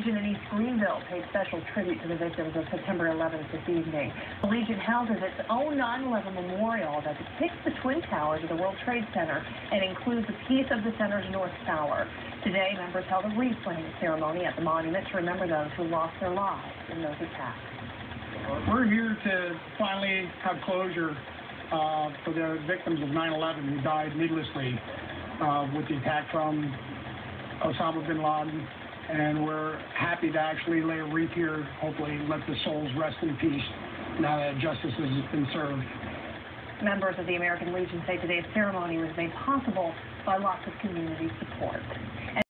Legion in East Greenville paid special tribute to the victims of September 11th this evening. The Legion houses its own 9/11 memorial that depicts the Twin Towers of the World Trade Center and includes a piece of the center's North Tower. Today, members held a wreath-laying ceremony at the monument to remember those who lost their lives in those attacks. We're here to finally have closure uh, for the victims of 9/11 who died needlessly uh, with the attack from Osama bin Laden and we're happy to actually lay a wreath here, hopefully let the souls rest in peace now that justice has been served. Members of the American Legion say today's ceremony was made possible by lots of community support.